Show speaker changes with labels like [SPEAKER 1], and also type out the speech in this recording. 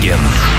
[SPEAKER 1] Begin.